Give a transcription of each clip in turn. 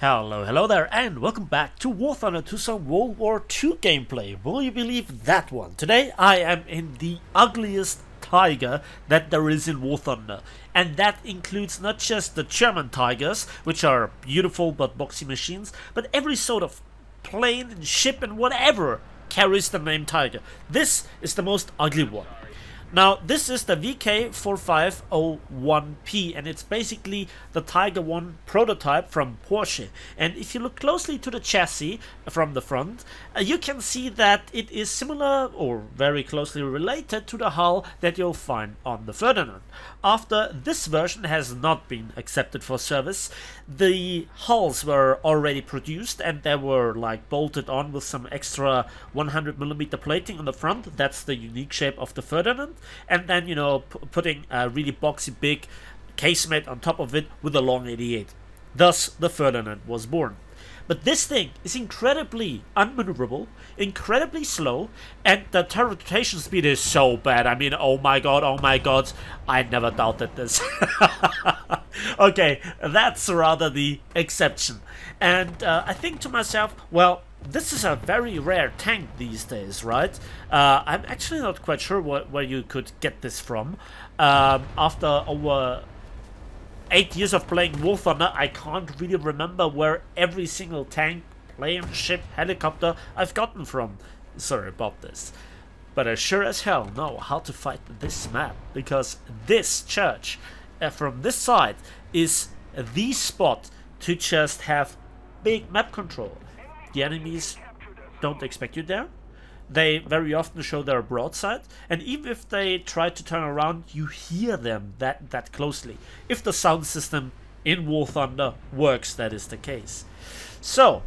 Hello, hello there, and welcome back to War Thunder to some World War II gameplay. Will you believe that one? Today I am in the ugliest tiger that there is in War Thunder. And that includes not just the German tigers, which are beautiful but boxy machines, but every sort of plane and ship and whatever carries the name Tiger. This is the most ugly one. Now, this is the VK4501P and it's basically the Tiger 1 prototype from Porsche. And if you look closely to the chassis from the front, uh, you can see that it is similar or very closely related to the hull that you'll find on the Ferdinand. After this version has not been accepted for service, the hulls were already produced and they were like bolted on with some extra 100mm plating on the front. That's the unique shape of the Ferdinand and then you know putting a really boxy big casemate on top of it with a long 88. Thus the Ferdinand was born. But this thing is incredibly unmaneuverable, incredibly slow, and the turret rotation speed is so bad. I mean, oh my god, oh my god, I never doubted this. okay, that's rather the exception. And uh, I think to myself, well, this is a very rare tank these days, right? Uh, I'm actually not quite sure what, where you could get this from. Um, after over eight years of playing War Thunder, I can't really remember where every single tank, plane, ship, helicopter I've gotten from. Sorry about this. But I sure as hell know how to fight this map, because this church, uh, from this side, is the spot to just have big map control. The enemies don't expect you there. They very often show their broadside, and even if they try to turn around, you hear them that, that closely. If the sound system in War Thunder works, that is the case. So,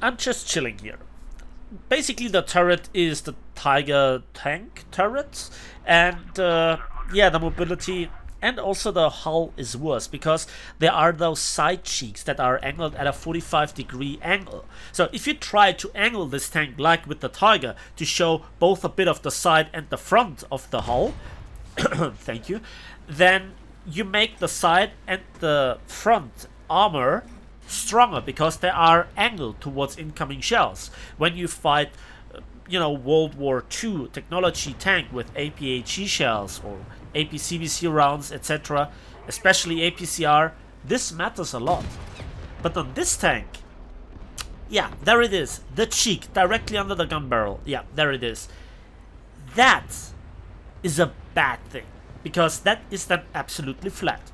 I'm just chilling here. Basically, the turret is the Tiger tank turret, and uh, yeah, the mobility and also the hull is worse because there are those side cheeks that are angled at a 45 degree angle. So if you try to angle this tank like with the Tiger to show both a bit of the side and the front of the hull, thank you, then you make the side and the front armor stronger because they are angled towards incoming shells. When you fight you know, World War II technology tank with APHE shells or APCBC rounds, etc., especially APCR, this matters a lot. But on this tank, yeah, there it is, the cheek directly under the gun barrel. Yeah, there it is. That is a bad thing because that is then absolutely flat.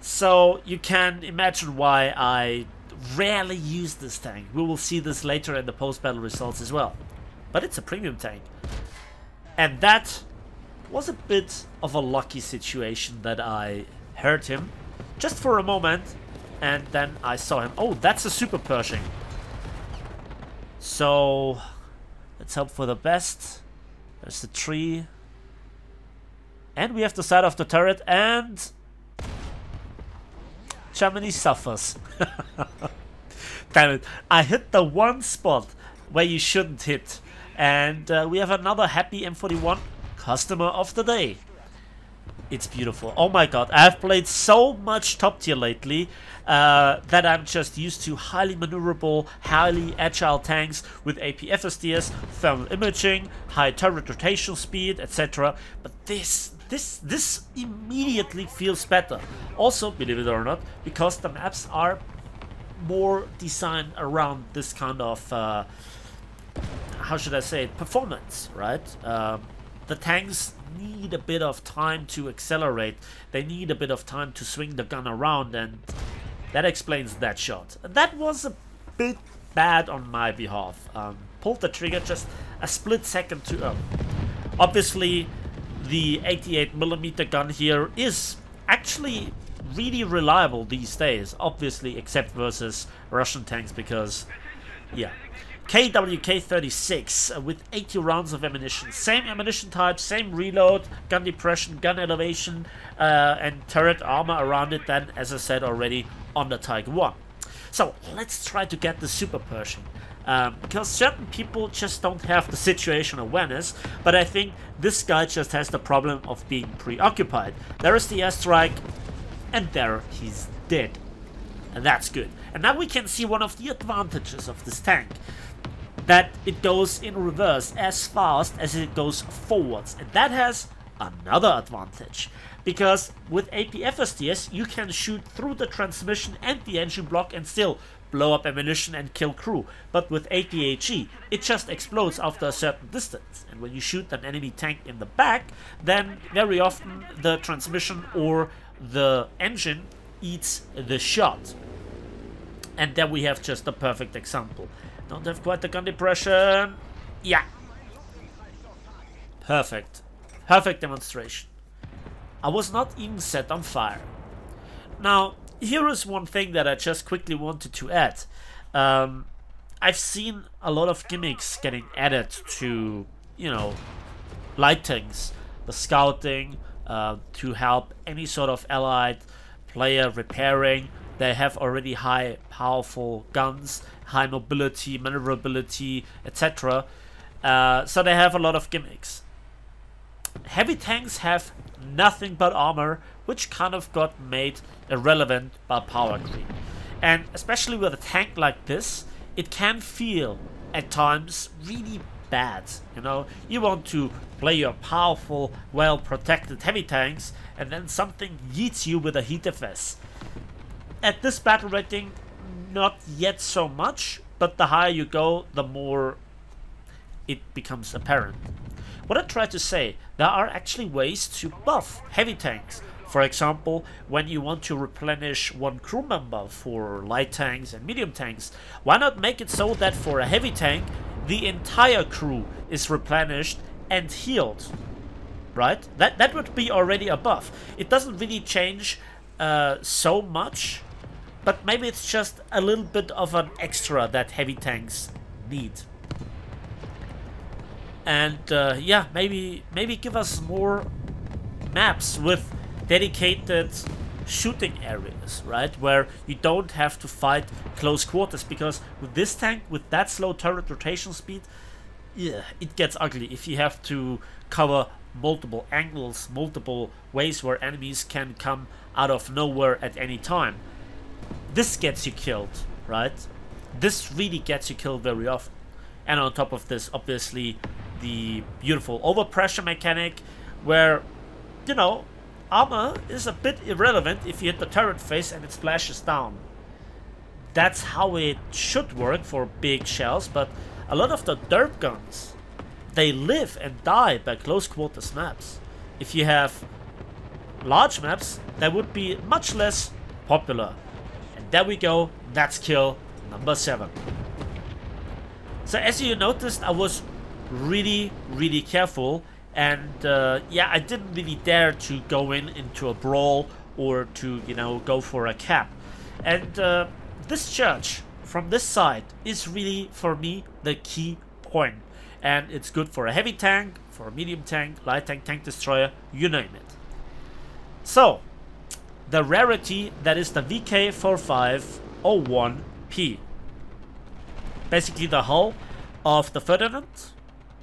So you can imagine why I rarely use this tank. We will see this later in the post-battle results as well. But it's a premium tank. And that was a bit of a lucky situation that I heard him just for a moment and then I saw him. Oh, that's a super Pershing. So, let's hope for the best. There's the tree. And we have the side of the turret and Germany suffers. Damn it. I hit the one spot where you shouldn't hit. And uh, we have another happy M41 customer of the day. It's beautiful. Oh my god, I've played so much top tier lately uh, that I'm just used to highly maneuverable, highly agile tanks with AP FSDS, thermal imaging, high turret rotational speed, etc. But this this this immediately feels better. Also, believe it or not, because the maps are more designed around this kind of uh, how should I say it, performance, right? Um, the tanks need a bit of time to accelerate. They need a bit of time to swing the gun around, and that explains that shot. That was a bit bad on my behalf. Um, pulled the trigger just a split second too early. Obviously, the 88mm gun here is actually really reliable these days, obviously except versus Russian tanks because, yeah. KWK-36 uh, with 80 rounds of ammunition. Same ammunition type, same reload, gun depression, gun elevation, uh, and turret armor around it then, as I said already, on the Tiger 1. So, let's try to get the Super Pershing. Um, because certain people just don't have the situation awareness, but I think this guy just has the problem of being preoccupied. There is the airstrike, and there he's dead. And that's good. And now we can see one of the advantages of this tank. That it goes in reverse as fast as it goes forwards. And that has another advantage. Because with AP-FSDS you can shoot through the transmission and the engine block and still blow up ammunition and kill crew. But with AP-HE, it just explodes after a certain distance. And when you shoot an enemy tank in the back, then very often the transmission or the engine eats the shot. And then we have just a perfect example. Don't have quite the gun depression. Yeah. Perfect. Perfect demonstration. I was not even set on fire. Now, here is one thing that I just quickly wanted to add. Um, I've seen a lot of gimmicks getting added to, you know, light tanks, the scouting, uh, to help any sort of allied player repairing. They have already high powerful guns, high mobility, maneuverability, etc. Uh, so they have a lot of gimmicks. Heavy tanks have nothing but armor, which kind of got made irrelevant by power creep. And especially with a tank like this, it can feel at times really bad. You know, you want to play your powerful, well protected heavy tanks, and then something yeets you with a heat FS. At this battle rating, not yet so much, but the higher you go, the more it becomes apparent. What I try to say, there are actually ways to buff heavy tanks. For example, when you want to replenish one crew member for light tanks and medium tanks, why not make it so that for a heavy tank, the entire crew is replenished and healed? Right? That, that would be already a buff. It doesn't really change uh, so much, but maybe it's just a little bit of an extra that heavy tanks need and uh, yeah, maybe maybe give us more maps with dedicated shooting areas, right? Where you don't have to fight close quarters because with this tank, with that slow turret rotation speed, yeah, it gets ugly if you have to cover multiple angles, multiple ways where enemies can come out of nowhere at any time. This gets you killed, right? This really gets you killed very often. And on top of this, obviously, the beautiful overpressure mechanic where, you know, armor is a bit irrelevant if you hit the turret face and it splashes down. That's how it should work for big shells, but a lot of the derp guns, they live and die by close quarters maps. If you have large maps, they would be much less popular. And there we go, that's kill number 7. So as you noticed, I was really, really careful. And uh, yeah, I didn't really dare to go in into a brawl or to, you know, go for a cap. And uh, this church from this side is really, for me, the key point. And it's good for a heavy tank, for a medium tank, light tank, tank destroyer, you name it. So, the rarity that is the VK4501P. Basically the hull of the Ferdinand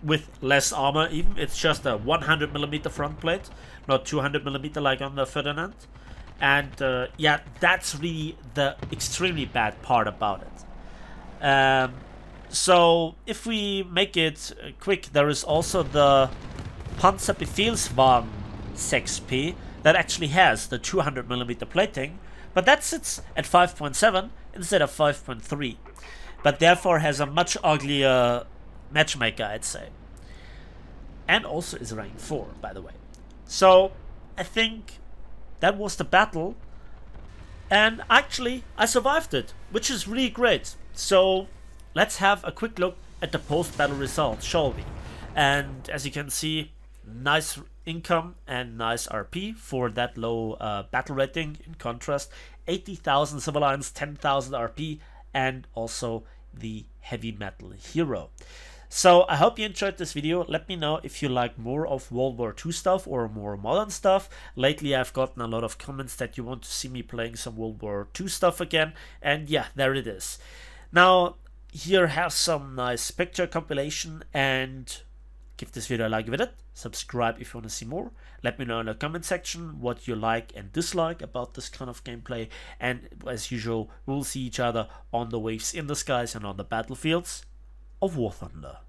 with less armor even. It's just a 100 millimeter front plate, not 200 millimeter like on the Ferdinand. And uh, yeah, that's really the extremely bad part about it. Um, so if we make it uh, quick, there is also the Panzerbefehlswagen 6P that actually has the 200 millimeter plating, but that sits at 5.7 instead of 5.3, but therefore has a much uglier matchmaker, I'd say. And also is rank 4, by the way. So, I think that was the battle. And actually, I survived it, which is really great. So, let's have a quick look at the post-battle results, shall we? And as you can see, nice income and nice RP for that low uh, battle rating. In contrast, 80,000 Silver Lions, 10,000 RP, and also the heavy metal hero. So I hope you enjoyed this video. Let me know if you like more of World War II stuff or more modern stuff. Lately I've gotten a lot of comments that you want to see me playing some World War II stuff again. And yeah, there it is. Now, here have some nice picture compilation and give this video a like with it. subscribe if you want to see more. Let me know in the comment section what you like and dislike about this kind of gameplay. And as usual, we'll see each other on the waves in the skies and on the battlefields of War Thunder.